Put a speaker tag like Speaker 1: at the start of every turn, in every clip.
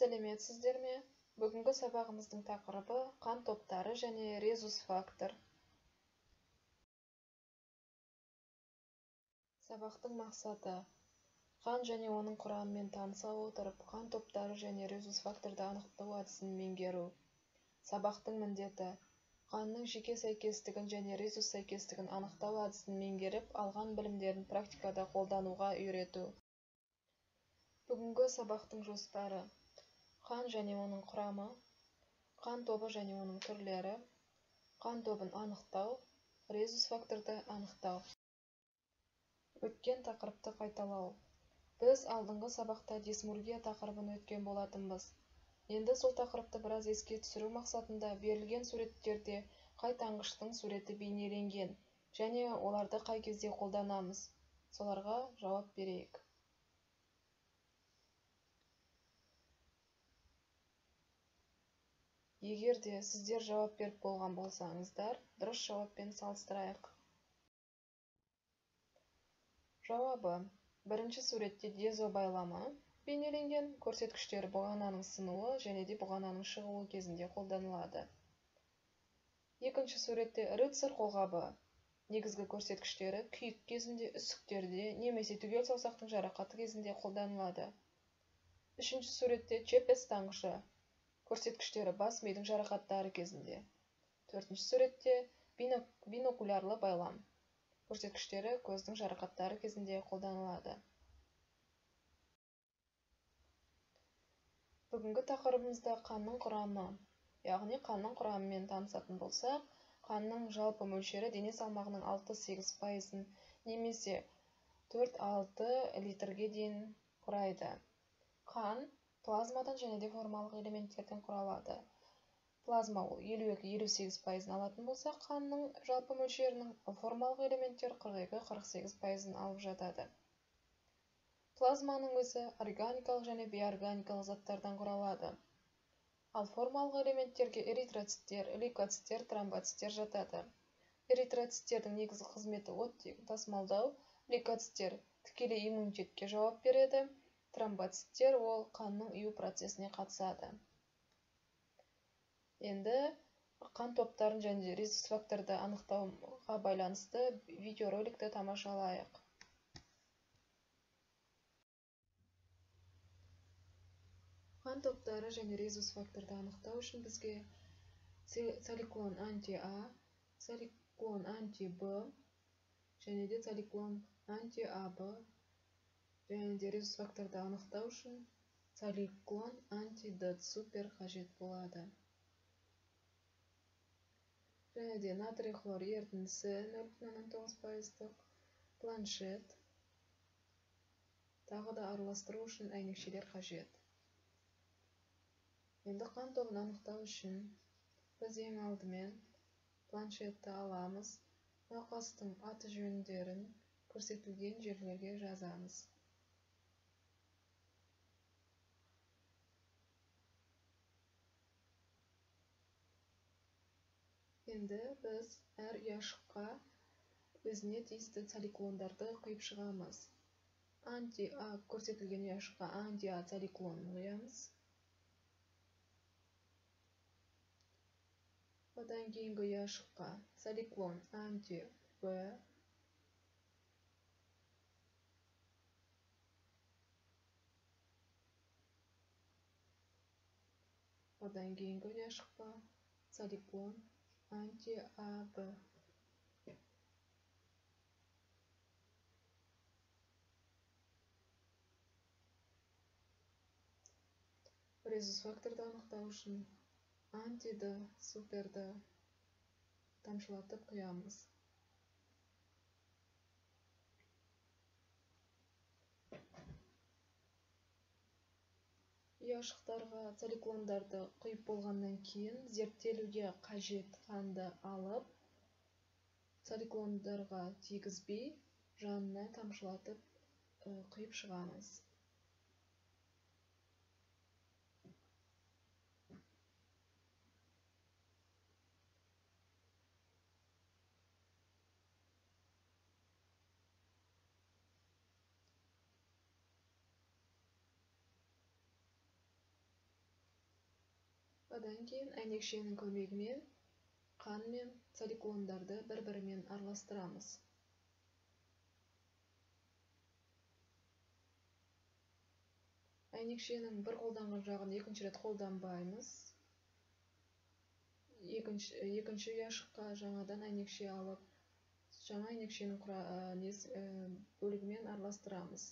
Speaker 1: сәлеметсіздер ме? Бүгінгі сабағымыздың тақырыбы қан топтары және резус фактор. Сабақтың мақсаты қан және оның құрамымен таныса отырып қан топтары және резус факторды анықтау әдісін меңгеру. Сабақтың міндеті қанның жеке сәйкестігін және резус сәйкестігін анықтау әдісін меңгеріп алған білімдерін практикада қолдануға үйрету. Бүгінгі сабақтың жоспары қан және оның құрамы қан тобы және оның түрлері қан тобын анықтау резус факторды анықтау. Өткен тақырыпты қайталау. Біз алдыңғы сабақта дисмургия тақырыбын өткен болатынбыз. Енді сол тақырыпты біраз еске түсіру мақсатында берілген суреттерде қай таңғыштың суреті бейнеленген және оларды қай кезде қолданамыз? Соларға жауап берейік. Егер де сіздер жауап беріп болған болсаңыздар дұрыс жауаппен салыстырайық. Жауабы бірінші суретте дезо байламы бейнеленген көрсеткіштері бұғананың сынуы және де бұғананың шығуы кезінде қолданылады. Екінші суретте рыцарь қолғабы негізгі көрсеткіштері күйік кезінде үсіктерде немесе түгел саусақтың жарақаты кезінде қолданылады. Үшінші суретте чепес таңғышы көрсеткіштері бас мидың жарақаттары кезінде. Төртінші суретте бинокулярлы байлам. Көрсеткіштері көздің жарақаттары кезінде қолданылады. Бүгінгі тақырыбымызда қанның құрамы яғни қанның құрамымен танысатын болсақ қанның жалпы мөлшері дене салмағының алты сегіз пайызын немесе төрт алты литрге дейін құрайды. Қан плазмадан және де формалық элементтерден құралады плазма ол елу екі елу сегіз пайызын алатын болса қанның жалпы мөлшерінің формалық элементтер қырық екі қырық сегіз пайызын алып жатады. Плазманың өзі органикалық және бейорганикалық заттардан құралады ал формалық элементтерге эритроциттер лейкоциттер тромбоциттер жатады. Эритроциттердің негізгі қызметі оттегін тасымалдау лейкоциттер тікелей иммунитетке жауап береді. Тромбоциттер ол қанның ұю процесіне қатысады. Енді қан топтарын және резус факторды анықтауға байланысты видеороликті тамашалайық. Қан топтары және резус факторды анықтау үшін бізге цаликлон анти а цаликлон анти б және де цаликлон анти аб және де резус факторды анықтау үшін цаликлон анти д супер қажет болады. Және де натрий хлор ерітіндісі нөл бүтін оннан тоғыз пайыздық планшет. Тағы да араластыру үшін әйнекшелер қажет. Енді қан тобын анықтау үшін біз ең алдымен планшетті аламыз. Науқастың аты жөндерін көрсетілген жерлерге жазамыз. Енді біз әр ұяшыққа өзіне тиісті цаликлондарды құйып шығамыз анти а көрсетілген ұяшыққа анти а цаликлонын құямыз одан кейінгі ұяшыққа цаликлон анти в одан кейінгі ұяшыққа цаликлон анти аб резус факторды анықтау үшін антиді суперді тамшылатып құямыз. Ұяшықтарға цаликлондарды құйып болғаннан кейін зерттелуге қажет қанды алып цаликлондарға тигізбей жанына тамшылатып құйып шығамыз. Одан кейін әйнекшенің көмегімен қан мен целлюлондарды бір бірімен араластырамыз. Әйнекшенің бір қолданған жағын екінші рет қолданбаймыз. Екінші екінші жаңадан әйнекше алып жаңа әйнекшенің құра, несі, бөлігімен араластырамыз.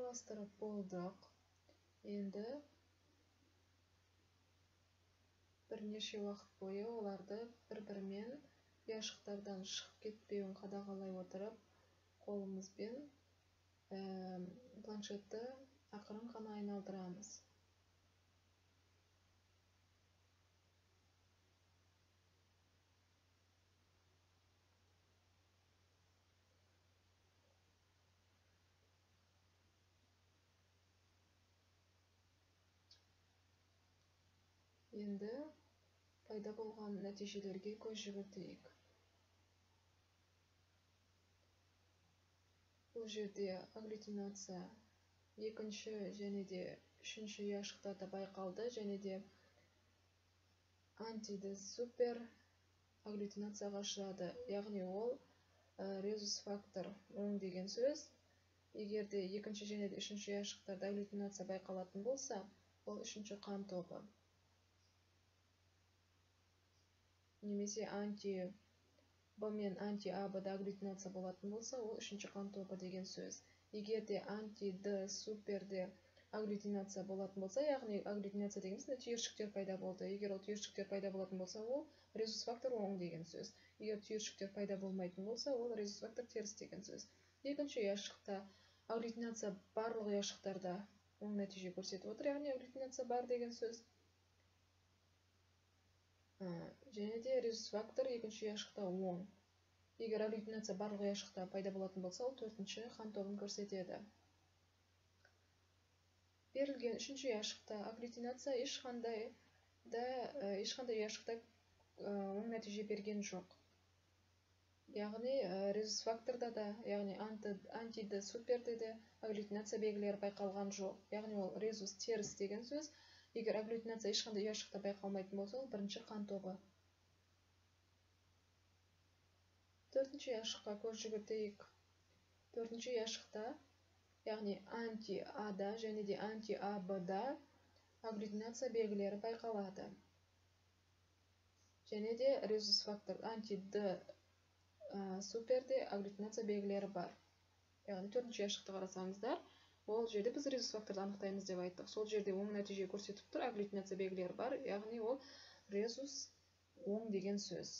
Speaker 1: Араластырып болдық енді бірнеше уақыт бойы оларды бір бірімен ұяшықтардан шығып кетпеуін қадағалай отырып қолымызбен планшетті ақырын ғана айналдырамыз. Енді пайда болған нәтижелерге көз жүгіртейік. Бұл жерде агглютинация екінші және де үшінші ұяшықтарда байқалды және де антиді супер агглютинацияға ұшырады. Яғни ол резус фактор оң деген сөз. Егер де екінші және де үшінші ұяшықтарда агглютинация байқалатын болса ол үшінші қан тобы. Немесе анти б мен анти а б да агглютинация болатын болса ол үшінші қан тобы деген сөз. Егер де анти д суперде агглютинация болатын болса яғни агглютинация дегеніміз түйіршіктер пайда болды. Егер ол түйіршіктер пайда болатын болса ол резус фактор оң деген сөз. Егер түйіршіктер пайда болмайтын болса ол резус фактор теріс деген сөз. Екінші ұяшықта агглютинация барлық ұяшықтарда оң нәтиже көрсетіп отыр. Яғни агглютинация бар деген сөз. Және де резус фактор екінші ұяшықта оң. Егер агглютинация барлық ұяшықта пайда болатын болса ол төртінші қан тобын көрсетеді. Берілген үшінші ұяшықта агглютинация ешқандай да ешқандай ұяшықта оң нәтиже берген жоқ. Яғни резус факторда да яғни антиді суперде де агглютинация белгілері байқалған жоқ. Яғни ол резус теріс деген сөз егер агглютинация ешқандай ұяшықта байқалмайтын болса ол бірінші қан тобы төртінші ұяшыққа көз жүгіртейік. Төртінші ұяшықта яғни анти а да және де анти а б да агглютинация белгілері байқалады. Және де резус фактор анти д суперде агглютинация белгілері бар. Яғни төртінші ұяшықты қарасаңыздар ол жерде біз резус факторды анықтаймыз деп айттық. Сол жерде оң нәтиже көрсетіп тұр агглютинация белгілері бар яғни ол резус оң деген сөз.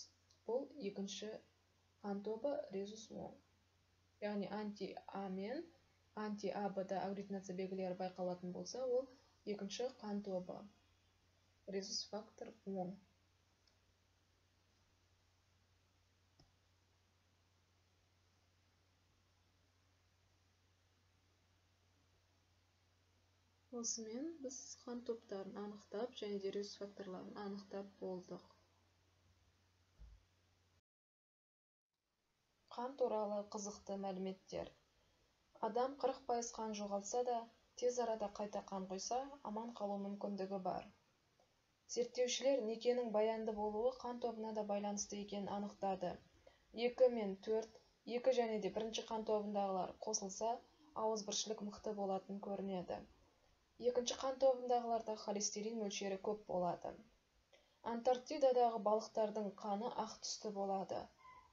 Speaker 1: Бұл екінші қан тобы резус оң. Яғни анти а мен анти а б да агглютинация белгілері байқалатын болса ол екінші қан тобы резус фактор оң. Осымен біз қан топтарын анықтап және де резус факторларын анықтап болдық. Қан туралы қызықты мәліметтер. Адам 40 пайыз қан жоғалтса да тез арада қайта қан құйса аман қалу мүмкіндігі бар. Зерттеушілер некенің баянды болуы қан тобына да байланысты екенін анықтады. Екі мен төрт екі және де бірінші қан тобындағылар қосылса ауызбіршілік мықты болатын көрінеді. Екінші қан тобындағыларда холестерин мөлшері көп болады. Антарктидадағы балықтардың қаны ақ түсті болады.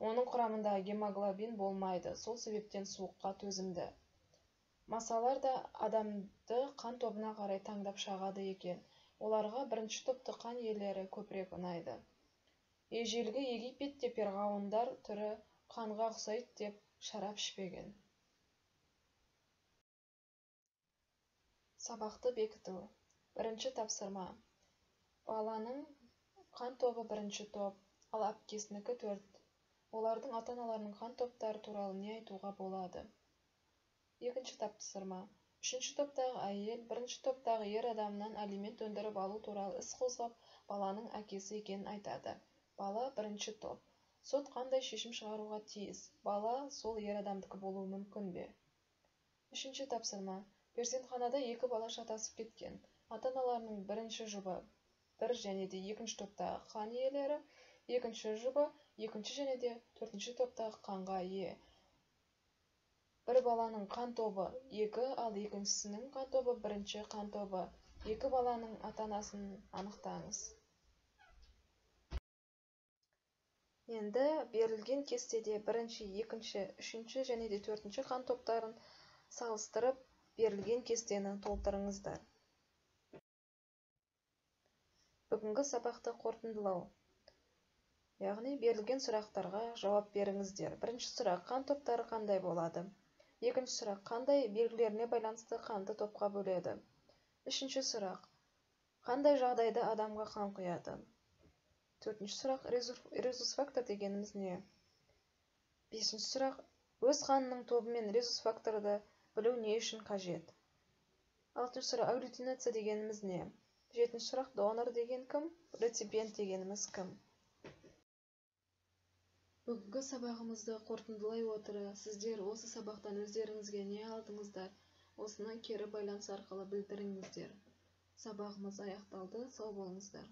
Speaker 1: Оның құрамында гемоглобин болмайды сол себептен суыққа төзімді. Масалар да адамды қан тобына қарай таңдап шағады екен. Оларға бірінші топты қан иелері көбірек ұнайды. Ежелгі египетте перғауындар түрі қанға ұқсайды деп шарап ішпеген. Сабақты бекіту. Бірінші тапсырма. Баланың қан тобы бірінші топ ал әпкесінікі төрт. Олардың ата аналарының қан топтары туралы не айтуға болады? Екінші таптыстырма үшінші топтағы әйел бірінші топтағы ер адамнан алимент өндіріп алу туралы іс қозғап баланың әкесі екенін айтады. Бала бірінші топ. Сот қандай шешім шығаруға тиіс? Бала сол ер адамдікі болуы мүмкін бе? Үшінші тапсырма. Перзентханада екі бала шатасып кеткен. Ата аналарының бірінші жұбы бір және де екінші топтағы қан иелері екінші жұбы екінші және де төртінші топтағы қанға ие. Бір баланың қан тобы екі ал екіншісінің қан тобы бірінші қан тобы. Екі баланың ата анасын анықтаңыз. Енді берілген кестеде бірінші екінші үшінші және де төртінші қан топтарын салыстырып берілген кестені толтырыңыздар. Бүгінгі сабақты қорытындылау. Яғни берілген сұрақтарға жауап беріңіздер. Бірінші сұрақ қан топтары қандай болады? Екінші сұрақ қандай белгілеріне байланысты қанды топқа бөледі? Үшінші сұрақ қандай жағдайда адамға қан құяды? Төртінші сұрақ резус фактор дегеніміз не? Бесінші сұрақ өз қанының тобы мен резус факторды білу не үшін қажет? Алтыншы сұрақ агглютинация дегеніміз не? Жетінші сұрақ донор деген кім? Реципиент дегеніміз кім? Бүгінгі сабағымызды қорытындылай отыра сіздер осы сабақтан өздеріңізге не алдыңыздар? Осыны кері байланыс арқылы білдіріңіздер. Сабағымыз аяқталды. Сау болыңыздар.